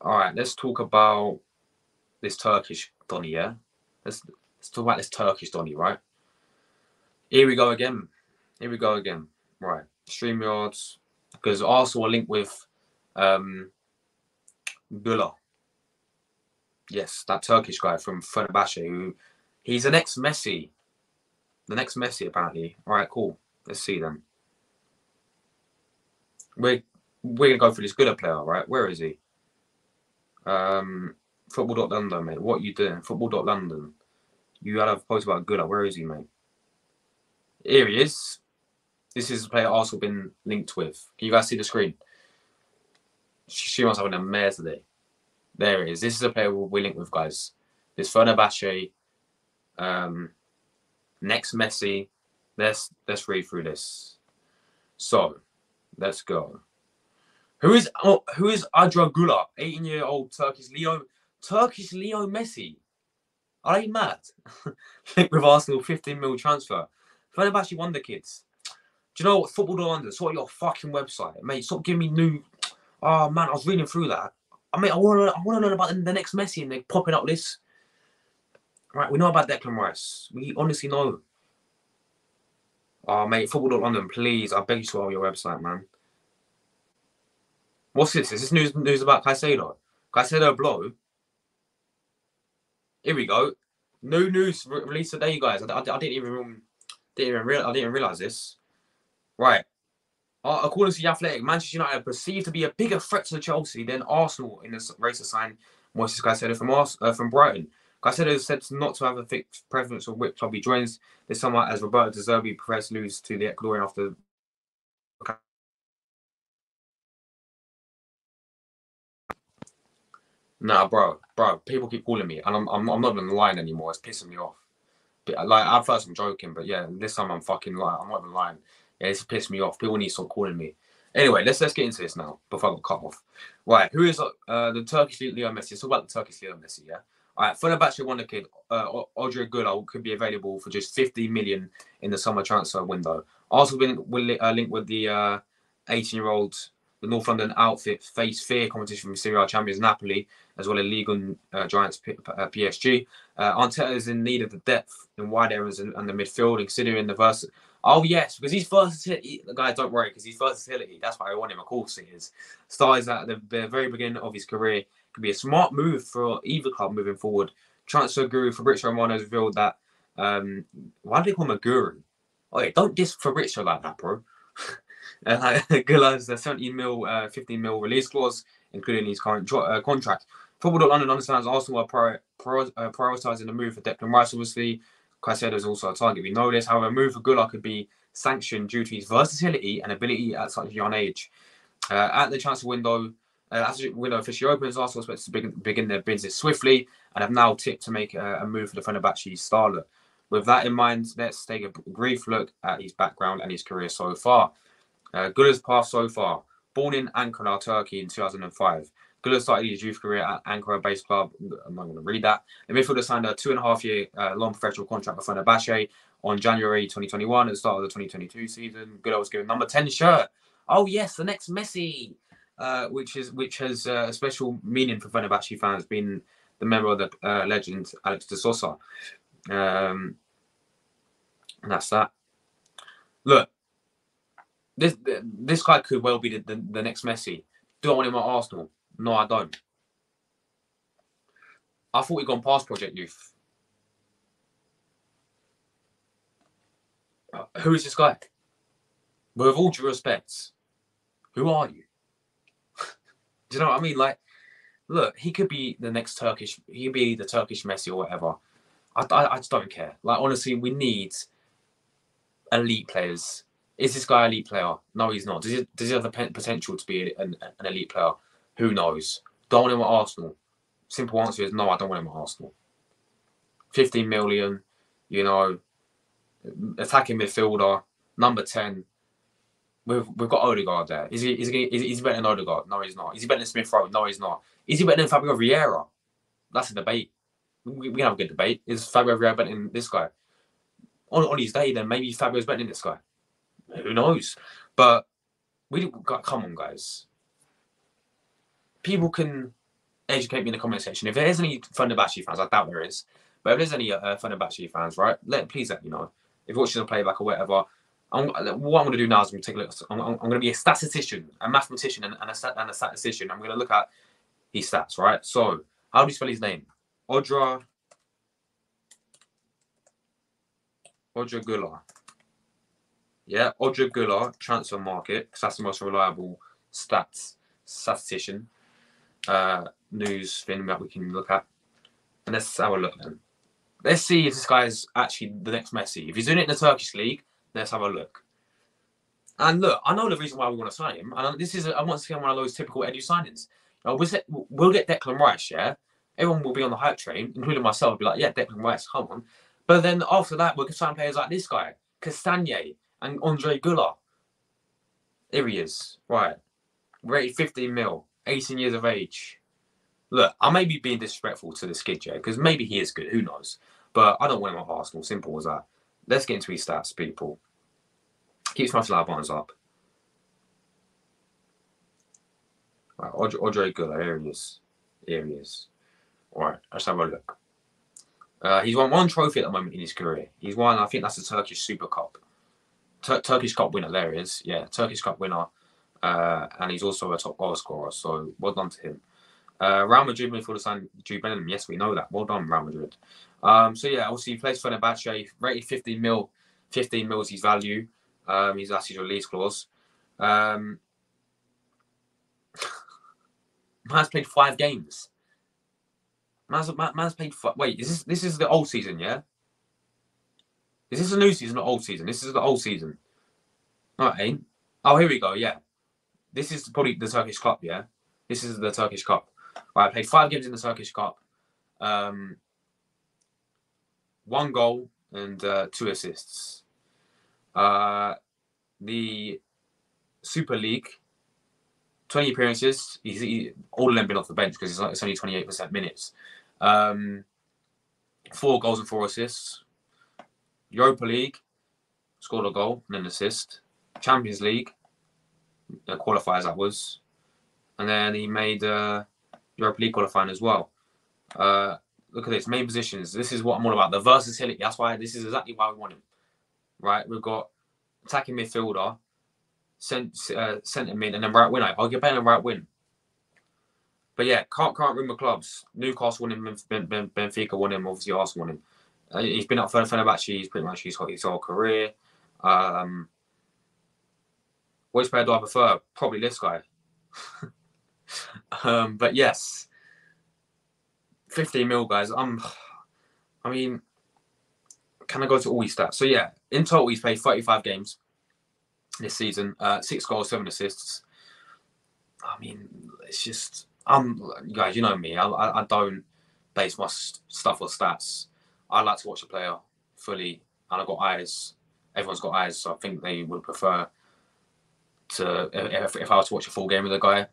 All right, let's talk about this Turkish Donny, yeah? Let's, let's talk about this Turkish Donny, right? Here we go again. Here we go again. Right. StreamYards. Because Arsenal are linked with um Guler. Yes, that Turkish guy from Fenerbahce who he's the next Messi. The next Messi, apparently. All right, cool. Let's see then. We're we're gonna go for this Guler player, right? Where is he? Um, football.london, mate. What you doing? Football.london. You had a post about Guler. Where is he, mate? Here he is. This is a player Arsenal been linked with. Can you guys see the screen? She, she must have an mare today. There it is. This is a player we're linked with, guys. This Fenerbahce. Um, next Messi. Let's let's read through this. So, let's go. Who is oh, who is Arda Guler, 18 year old Turkish Leo Turkish Leo Messi? Are they mad? Linked with Arsenal 15 mil transfer. Fenerbahce Wonder Kids. Do you know what football don't under? Sort your fucking website, mate. Stop giving me new. Oh man, I was reading through that. I mean, I want to. I want to learn about the, next Messi, and they're popping up this. Right, we know about Declan Rice. We honestly know. Oh mate, football London, please. I beg you to hold your website, man. What's this? Is this news news about Caicedo? Caicedo blow. Here we go. New news re- released today, you guys. I, I, I didn't even didn't even real, I didn't realize this. Right. Uh, according to the Athletic, Manchester United are perceived to be a bigger threat to Chelsea than Arsenal in this race to sign Moises Caicedo from Ars- uh, from Brighton. Caicedo is said not to have a fixed preference of which club he joins this summer, as Roberto De Zerbi prefers to lose to the Ecuadorian after Nah, bro, bro. People keep calling me, and I'm I'm, I'm not even lying anymore. It's pissing me off. But, like at first I'm joking, but yeah, this time I'm fucking lying. I'm not even lying. Yeah, it's pissed me off. People need to stop calling me. Anyway, let's let's get into this now before I got cut off. Right, who is uh, the Turkish Leo Messi? Let's talk about the Turkish Leo Messi. Yeah. All right, Fenerbahce wonder kid uh, Audrey Guler could be available for just 50 million in the summer transfer window. Also been uh, linked with the uh, 18 year old the North London outfit face fair competition from Serie A champions Napoli, as well as League uh, giants P- uh, PSG. Uh, Arteta is in need of the depth in wide areas and, and the midfield, considering the vers. Oh yes, because he's versatility. The guy, don't worry, because he's versatility. That's why I want him. Of course, he is. Starts at the, the very beginning of his career. Could be a smart move for either club moving forward. Transfer guru Fabrizio Romano has revealed that. Um, why do they call him a guru? Oh, yeah, don't diss Fabrizio like that, bro. Uh, Guler's 17 mil, uh, 15 mil release clause, including his current uh, contract. Football London understands Arsenal are prior, prior, uh, prioritising the move for Declan Rice. Obviously, Caicedo is also a target. We know this. However, a move for Guler could be sanctioned due to his versatility and ability at such a young age. Uh, at the transfer window, uh, as the window officially opens, Arsenal expects to begin, begin their business swiftly and have now tipped to make a, a move for the Fenerbahce starlet. With that in mind, let's take a brief look at his background and his career so far. Uh, Guler's path so far. Born in Ankara, Turkey in 2005. Guler started his youth career at Ankara based club. I'm not going to read that. The midfielder signed a two and a half year uh, long professional contract with Fenerbahce on January 2021 at the start of the 2022 season. Guler was given number 10 shirt. Oh, yes, the next Messi, uh, which is which has uh, a special meaning for Fenerbahce fans, being the member of the uh, legend Alex de Souza. Um, that's that. Look, this this guy could well be the, the, the next Messi. Do I want him at Arsenal? No, I don't. I thought we'd gone past Project Youth. Uh, who is this guy? With all due respect, who are you? Do you know what I mean? Like, look, he could be the next Turkish. He could be the Turkish Messi or whatever. I, I, I just don't care. Like, honestly, we need elite players is this guy an elite player? No, he's not. Does he, does he have the potential to be an, an elite player? Who knows? Don't want him at Arsenal. Simple answer is no, I don't want him at Arsenal. 15 million, you know, attacking midfielder, number 10. We've, we've got Odegaard there. Is he, is, he, is he better than Odegaard? No, he's not. Is he better than Smith Rowe? No, he's not. Is he better than Fabio Vieira? That's a debate. We, we can have a good debate. Is Fabio Vieira better than this guy? On, on his day, then maybe Fabio's better than this guy. Who knows? But we got come on, guys. People can educate me in the comment section. If there's any Fenerbahce fans, I doubt there is, but if there's any uh, Fenerbahce fans, right, let please let me know. If you're watching the playback or whatever, I'm, what I'm going to do now is I'm going to take a look. I'm, I'm, going to be a statistician, a mathematician, and, and, a, and a statistician. I'm going to look at his stats, right? So, how do you spell his name? Odra. Odra Guler. Yeah, Odra Guler, transfer market, because that's the most reliable stats statistician uh, news thing that we can look at. And let's have a look then. Let's see if this guy is actually the next Messi. If he's doing it in the Turkish league, let's have a look. And look, I know the reason why we want to sign him. And this is, want to see one of those typical Edu signings. You know, we'll get Declan Rice, yeah? Everyone will be on the hype train, including myself, will be like, yeah, Declan Rice, come on. But then after that, we'll sign players like this guy, Castagne and Andre Guler. Here he is. Right. Rated 15 mil, 18 years of age. Look, I may be being disrespectful to the skid, yeah, because maybe he is good. Who knows? But I don't want him at Arsenal. Simple as that. Let's get into his stats, people. Keep smashing our buttons up. Right, Audrey, Audrey Guler, here he is. Here he is. All right, let's have a look. Uh, he's won one trophy at the moment in his career. He's won, I think that's the Turkish Super Cup. Tur- Turkish Cup winner, there he is. Yeah, Turkish Cup winner. Uh, and he's also a top goal scorer. So well done to him. Uh, Real Madrid midfielder signed Jude Bellingham. Yes, we know that. Well done, Real Madrid. Um, so yeah, obviously he plays for Fenerbahce. Rated 15 mil. 15 mil is his value. Um, he's that's his release clause. Um, man's played five games. Man's, man's played. Wait, is this this is the old season? Yeah. This is this a new season or old season? This is the old season. All right. Oh, here we go. Yeah. This is probably the Turkish Cup. Yeah. This is the Turkish Cup. Right, I played five games in the Turkish Cup. Um, one goal and uh, two assists. Uh, the Super League, 20 appearances. He's he, all of them been off the bench because it's only 28% minutes. Um, four goals and four assists. Europa League, scored a goal and an assist. Champions League, qualifiers that was. And then he made uh, Europa League qualifying as well. Uh, look at this main positions. This is what I'm all about. The versatility. That's why this is exactly why we want him. Right? We've got attacking midfielder, cent, uh, centre mid, and then right winger. I'll get better right wing. But yeah, can't can't remember clubs. Newcastle won him, Benfica won him, obviously Arsenal won him. Uh, he's been up for Fenerbahce. He's pretty much got his whole career. Um, which player do I prefer? Probably this guy. um, but yes, 15 mil, guys. I'm. I mean, can I go to all his stats? So yeah, in total he's played 35 games this season. Uh, six goals, seven assists. I mean, it's just I'm guys. You know me. I I, I don't base my stuff on stats. I like to watch a player fully, and I've got eyes. Everyone's got eyes, so I think they would prefer to if, if I was to watch a full game with a guy,